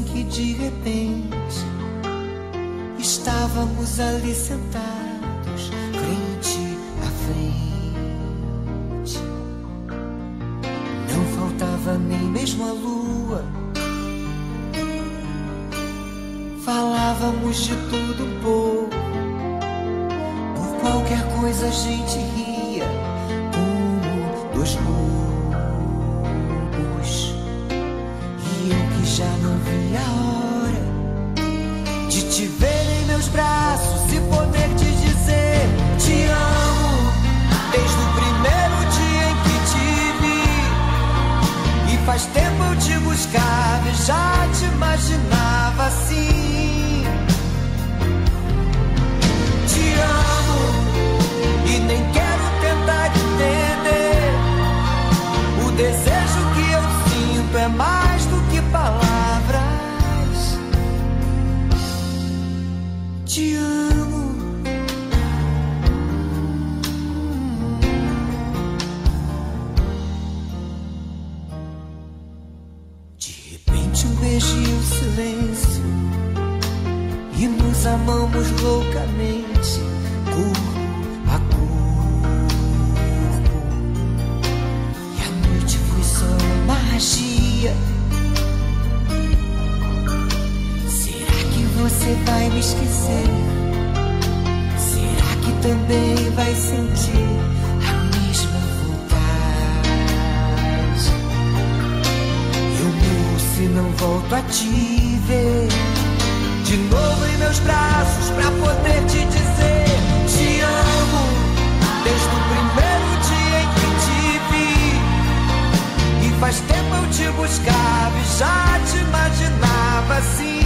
de repente estávamos ali sentados, frente a frente. Não faltava nem mesmo a lua. Falávamos de tudo pouco. Por qualquer coisa a gente ria, como dois lobos. Já não vi a hora de te ver em meus braços e poder te dizer te amo desde o primeiro dia em que te vi. E faz tempo eu te buscava e já te imaginava assim. Te amo. De repente um beijo e um silêncio E nos amamos loucamente me esquecer? Será que também vai sentir a mesma vontade? Eu morro se não volto a te ver De novo em meus braços pra poder te dizer Te amo desde o primeiro dia em que te vi E faz tempo eu te buscava e já te imaginava assim